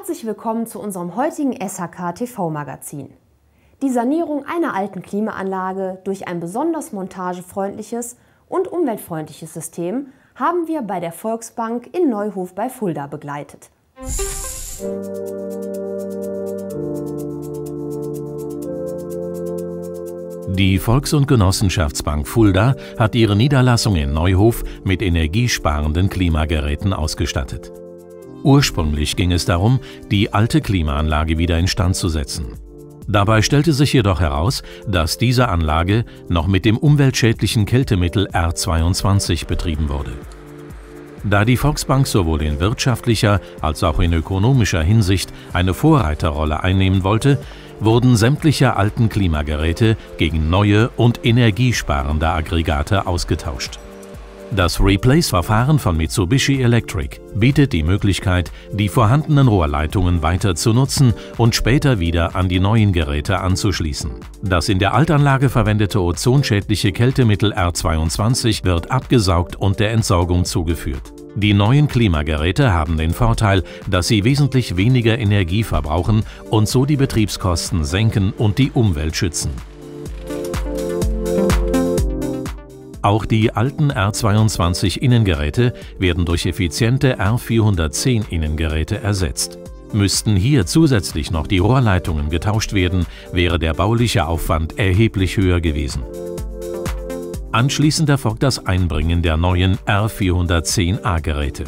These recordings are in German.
Herzlich willkommen zu unserem heutigen SHK TV-Magazin. Die Sanierung einer alten Klimaanlage durch ein besonders montagefreundliches und umweltfreundliches System haben wir bei der Volksbank in Neuhof bei Fulda begleitet. Die Volks- und Genossenschaftsbank Fulda hat ihre Niederlassung in Neuhof mit energiesparenden Klimageräten ausgestattet. Ursprünglich ging es darum, die alte Klimaanlage wieder instand zu setzen. Dabei stellte sich jedoch heraus, dass diese Anlage noch mit dem umweltschädlichen Kältemittel R22 betrieben wurde. Da die Volksbank sowohl in wirtschaftlicher als auch in ökonomischer Hinsicht eine Vorreiterrolle einnehmen wollte, wurden sämtliche alten Klimageräte gegen neue und energiesparende Aggregate ausgetauscht. Das Replace-Verfahren von Mitsubishi Electric bietet die Möglichkeit, die vorhandenen Rohrleitungen weiter zu nutzen und später wieder an die neuen Geräte anzuschließen. Das in der Altanlage verwendete ozonschädliche Kältemittel R22 wird abgesaugt und der Entsorgung zugeführt. Die neuen Klimageräte haben den Vorteil, dass sie wesentlich weniger Energie verbrauchen und so die Betriebskosten senken und die Umwelt schützen. Auch die alten R22 Innengeräte werden durch effiziente R410 Innengeräte ersetzt. Müssten hier zusätzlich noch die Rohrleitungen getauscht werden, wäre der bauliche Aufwand erheblich höher gewesen. Anschließend erfolgt das Einbringen der neuen R410A-Geräte.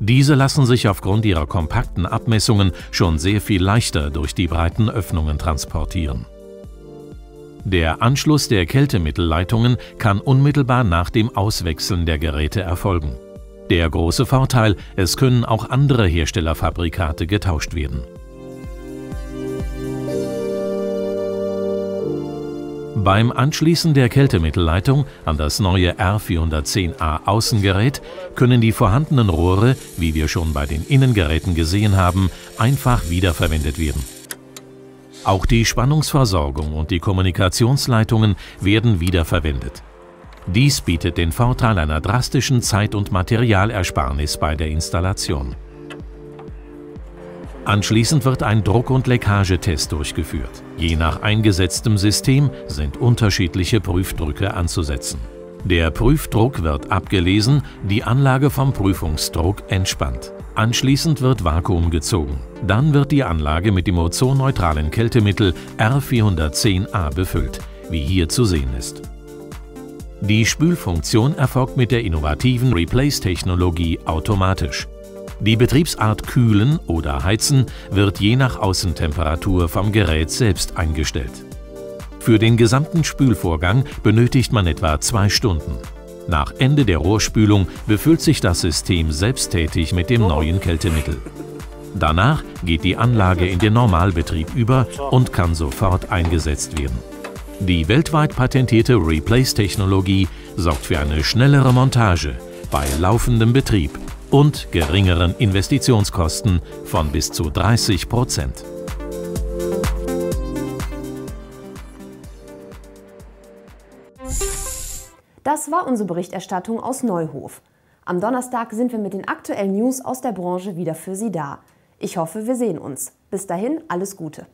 Diese lassen sich aufgrund ihrer kompakten Abmessungen schon sehr viel leichter durch die breiten Öffnungen transportieren. Der Anschluss der Kältemittelleitungen kann unmittelbar nach dem Auswechseln der Geräte erfolgen. Der große Vorteil, es können auch andere Herstellerfabrikate getauscht werden. Beim Anschließen der Kältemittelleitung an das neue R410A Außengerät können die vorhandenen Rohre, wie wir schon bei den Innengeräten gesehen haben, einfach wiederverwendet werden. Auch die Spannungsversorgung und die Kommunikationsleitungen werden wiederverwendet. Dies bietet den Vorteil einer drastischen Zeit- und Materialersparnis bei der Installation. Anschließend wird ein Druck- und Leckagetest durchgeführt. Je nach eingesetztem System sind unterschiedliche Prüfdrücke anzusetzen. Der Prüfdruck wird abgelesen, die Anlage vom Prüfungsdruck entspannt. Anschließend wird Vakuum gezogen. Dann wird die Anlage mit dem ozonneutralen Kältemittel R410A befüllt, wie hier zu sehen ist. Die Spülfunktion erfolgt mit der innovativen Replace-Technologie automatisch. Die Betriebsart Kühlen oder Heizen wird je nach Außentemperatur vom Gerät selbst eingestellt. Für den gesamten Spülvorgang benötigt man etwa zwei Stunden. Nach Ende der Rohrspülung befüllt sich das System selbsttätig mit dem neuen Kältemittel. Danach geht die Anlage in den Normalbetrieb über und kann sofort eingesetzt werden. Die weltweit patentierte Replace-Technologie sorgt für eine schnellere Montage bei laufendem Betrieb und geringeren Investitionskosten von bis zu 30 Prozent. Das war unsere Berichterstattung aus Neuhof. Am Donnerstag sind wir mit den aktuellen News aus der Branche wieder für Sie da. Ich hoffe, wir sehen uns. Bis dahin, alles Gute.